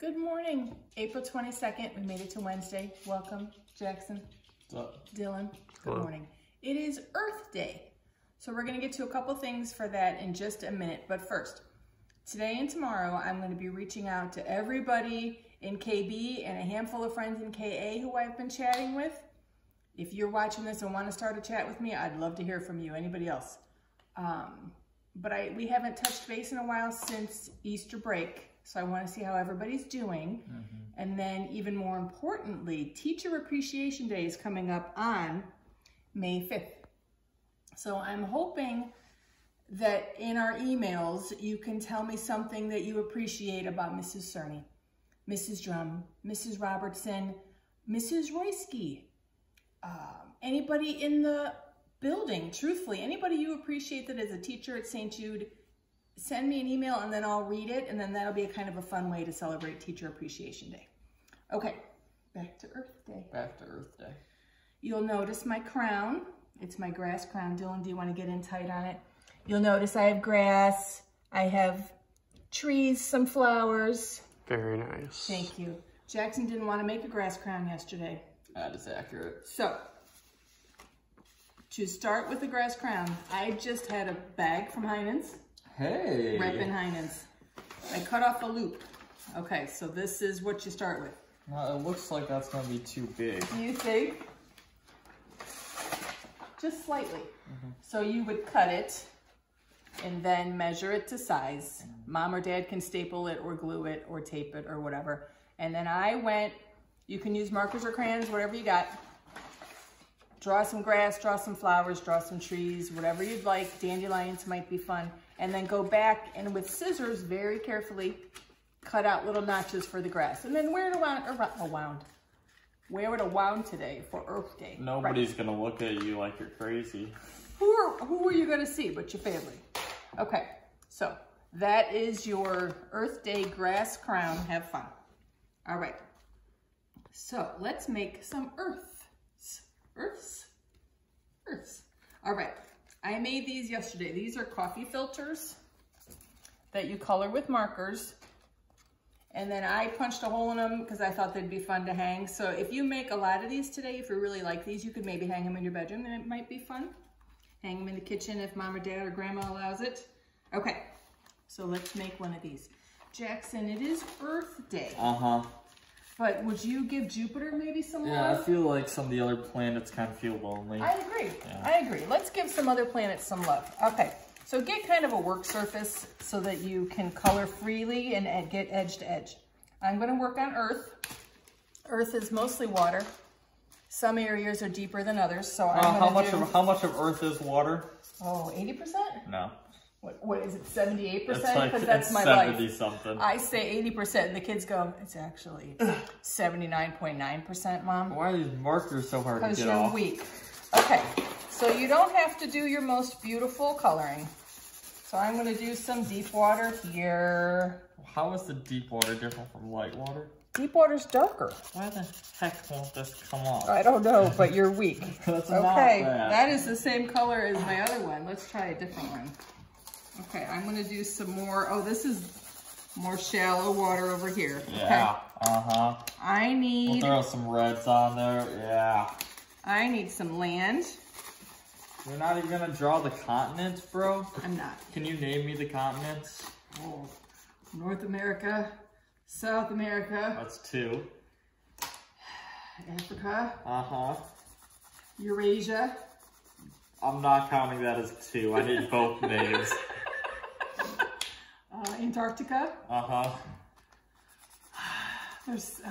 Good morning. April 22nd. We made it to Wednesday. Welcome, Jackson, Dylan. Good Hello. morning. It is Earth Day. So we're going to get to a couple things for that in just a minute. But first, today and tomorrow, I'm going to be reaching out to everybody in KB and a handful of friends in KA who I've been chatting with. If you're watching this and want to start a chat with me, I'd love to hear from you. Anybody else? Um, but I we haven't touched base in a while since Easter break, so I want to see how everybody's doing. And then, even more importantly, Teacher Appreciation Day is coming up on May 5th. So I'm hoping that in our emails you can tell me something that you appreciate about Mrs. Cerny, Mrs. Drum, Mrs. Robertson, Mrs. Royski, um, anybody in the building, truthfully, anybody you appreciate that is a teacher at St. Jude, send me an email and then I'll read it and then that'll be a kind of a fun way to celebrate Teacher Appreciation Day. Okay, back to Earth Day. Back to Earth Day. You'll notice my crown. It's my grass crown. Dylan, do you want to get in tight on it? You'll notice I have grass. I have trees, some flowers. Very nice. Thank you. Jackson didn't want to make a grass crown yesterday. That is accurate. So, to start with the grass crown, I just had a bag from Heinen's, Hey. Reppin Heinen's. I cut off a loop. Okay, so this is what you start with. Well, it looks like that's gonna be too big. Do you think? Just slightly. Mm-hmm. So you would cut it and then measure it to size. Mm-hmm. Mom or dad can staple it or glue it or tape it or whatever. And then I went, you can use markers or crayons, whatever you got. Draw some grass, draw some flowers, draw some trees, whatever you'd like. Dandelions might be fun. And then go back and with scissors, very carefully, cut out little notches for the grass. And then wear it around, around, a wound. Wear it a wound today for Earth Day. Nobody's gonna look at you like you're crazy. Who are, who are you going to see but your family? Okay, so that is your Earth Day grass crown. Have fun. All right. So let's make some earths. Earths? Earths. All right. I made these yesterday. These are coffee filters that you color with markers. And then I punched a hole in them because I thought they'd be fun to hang. So if you make a lot of these today, if you really like these, you could maybe hang them in your bedroom and it might be fun. Hang them in the kitchen if mom or dad or grandma allows it. Okay, so let's make one of these. Jackson, it is Earth Day, Uh-huh. But would you give Jupiter maybe some Yeah, I feel like some of the other planets kind of feel lonely. I agree. Yeah. I agree. Let's give some other planets some love. Okay, so get kind of a work surface so that you can color freely and ed- get edge to edge. I'm going to work on Earth. Earth is mostly water. Some areas are deeper than others, so I'm Uh, going to how much do, of how much of Earth is water? oh, 80%? No. What, what is it, 78%? It's Because like that's it's my 70 life. something. I say 80% and the kids go, it's actually 79.9%, Mom. Why are these markers so hard to Because get you're off? weak. Okay, so you don't have to do your most beautiful coloring. So I'm gonna do some deep water here. How is the deep water different from light water? Deep water's darker. Why the heck won't this come off? I don't know, but you're weak. That's not Okay, bad. that is the same color as my other one. Let's try a different one. Okay, I'm gonna do some more, oh, this is more shallow water over here. Yeah. Uh-huh. Okay. I We'll need, throw some reds on there. Yeah. I need some land. You're not even gonna draw the continents, bro? I'm not. Can you name me the continents? Oh, North America, South America, That's two. Africa, Uh-huh. Eurasia, I'm not counting that as two. I need both names. Uh, Antarctica. Uh-huh. There's, uh,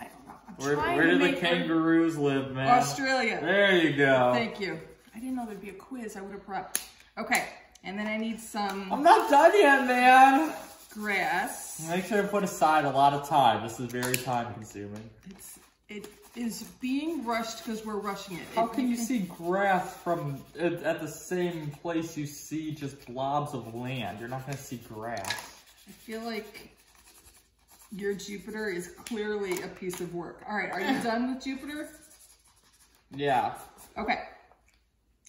I don't know. I'm Where, where do the kangaroos live, man? Australia. There you go. Thank you. I didn't know there'd be a quiz. I would have prepped. Okay, and then I need some I'm not done yet, man. grass. Make sure to put aside a lot of time. This is very time consuming. It's it is being rushed because we're rushing it. How can you see grass from at, at the same place you see just blobs of land? You're not gonna see grass. I feel like your Jupiter is clearly a piece of work. All right, are you done with Jupiter? Yeah. Okay.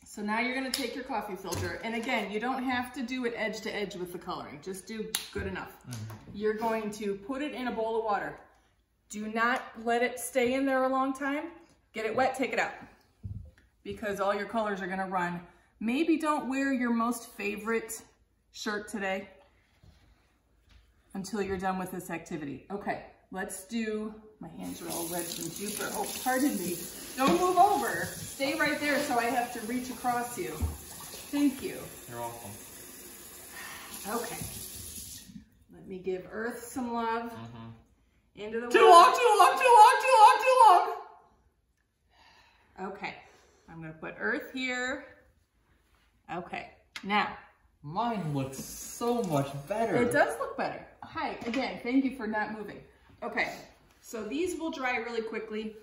So now you're gonna take your coffee filter, and again, you don't have to do it edge to edge with the coloring. Just do good enough. Mm -hmm. You're going to put it in a bowl of water. Do not let it stay in there a long time. Get it wet, take it out. Because all your colors are gonna run. Maybe don't wear your most favorite shirt today until you're done with this activity. Okay, let's do, my hands are all red from Jupiter. Oh, pardon me. Don't move over. Stay right there so I have to reach across you. Thank you. You're welcome. Okay. Let me give Earth some love. Mm -hmm. Into the Too long, too long, too long, too long, too long. Okay. I'm to put Earth here. Okay. Now. Mine looks so much better. It does look better. Hi, again, thank you for not moving. Okay, so these will dry really quickly.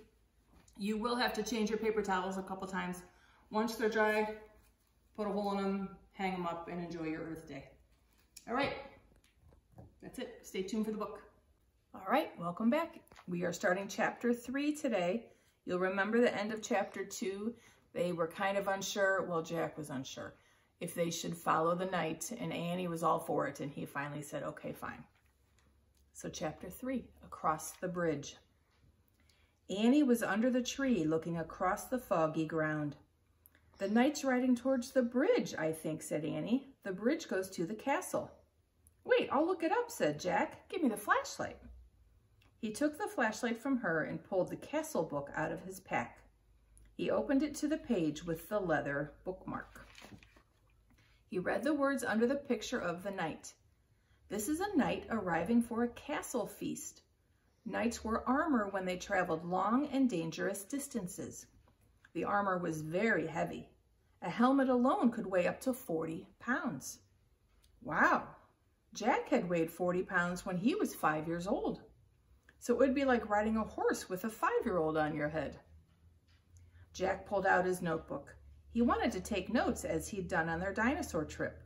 You will have to change your paper towels a couple times. Once they're dry, put a hole in them, hang them up, and enjoy your Earth Day. All right, that's it. Stay tuned for the book. All right, welcome back. We are starting chapter three today. You'll remember the end of chapter two. They were kind of unsure. Well, Jack was unsure if they should follow the knight, and Annie was all for it, and he finally said, okay, fine. So chapter three, across the bridge. Annie was under the tree looking across the foggy ground. The knight's riding towards the bridge, I think, said Annie. The bridge goes to the castle. Wait, I'll look it up, said Jack. Give me the flashlight. He took the flashlight from her and pulled the castle book out of his pack. He opened it to the page with the leather bookmark. He read the words under the picture of the knight. This is a knight arriving for a castle feast. Knights wore armor when they traveled long and dangerous distances. The armor was very heavy. A helmet alone could weigh up to 40 pounds. Wow, Jack had weighed 40 pounds when he was five years old. So it would be like riding a horse with a five-year-old on your head. Jack pulled out his notebook. He wanted to take notes as he'd done on their dinosaur trip.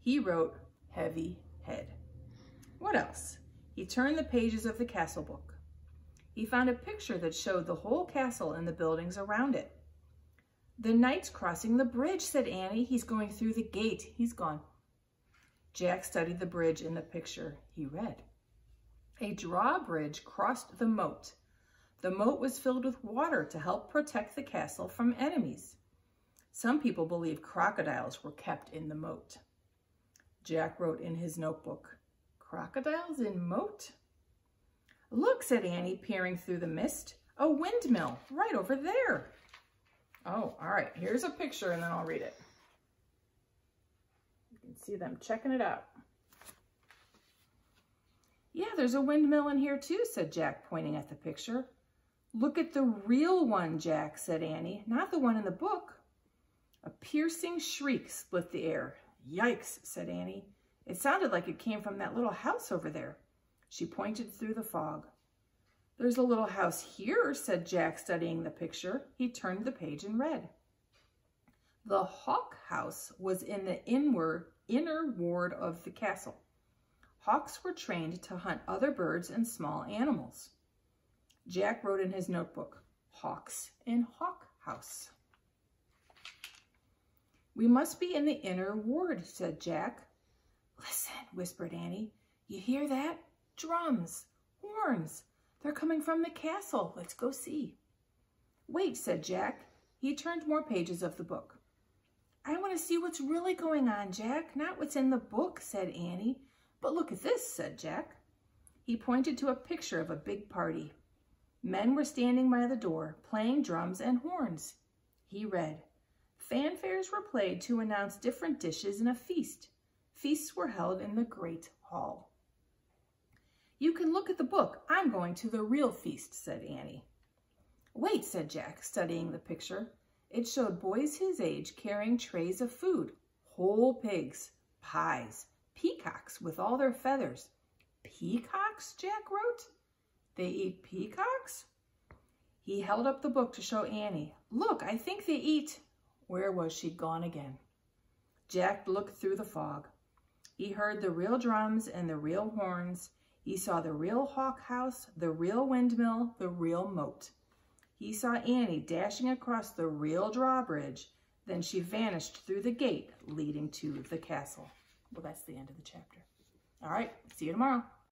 He wrote, heavy head. What else? He turned the pages of the castle book. He found a picture that showed the whole castle and the buildings around it. The knight's crossing the bridge, said Annie. He's going through the gate. He's gone. Jack studied the bridge in the picture. He read. A drawbridge crossed the moat. The moat was filled with water to help protect the castle from enemies. Some people believe crocodiles were kept in the moat. Jack wrote in his notebook, crocodiles in moat? Look, said Annie, peering through the mist, a windmill right over there. Oh, all right, here's a picture and then I'll read it. You can see them checking it out. Yeah, there's a windmill in here too, said Jack, pointing at the picture. Look at the real one, Jack, said Annie, not the one in the book. A piercing shriek split the air. Yikes, said Annie. It sounded like it came from that little house over there. She pointed through the fog. There's a little house here, said Jack, studying the picture. He turned the page and read. The hawk house was in the inward, inner ward of the castle. Hawks were trained to hunt other birds and small animals. Jack wrote in his notebook, Hawks in Hawk House. We must be in the inner ward, said Jack. Listen, whispered Annie. You hear that? Drums, horns. They're coming from the castle. Let's go see. Wait, said Jack. He turned more pages of the book. I want to see what's really going on, Jack, not what's in the book, said Annie. But look at this, said Jack. He pointed to a picture of a big party. Men were standing by the door, playing drums and horns. He read, Fanfares were played to announce different dishes in a feast. Feasts were held in the great hall. You can look at the book. I'm going to the real feast, said Annie. Wait, said Jack, studying the picture. It showed boys his age carrying trays of food, whole pigs, pies, peacocks with all their feathers. Peacocks, Jack wrote. They eat peacocks? He held up the book to show Annie. Look, I think they eat where was she gone again? Jack looked through the fog. He heard the real drums and the real horns. He saw the real hawk house, the real windmill, the real moat. He saw Annie dashing across the real drawbridge. Then she vanished through the gate leading to the castle. Well, that's the end of the chapter. All right, see you tomorrow.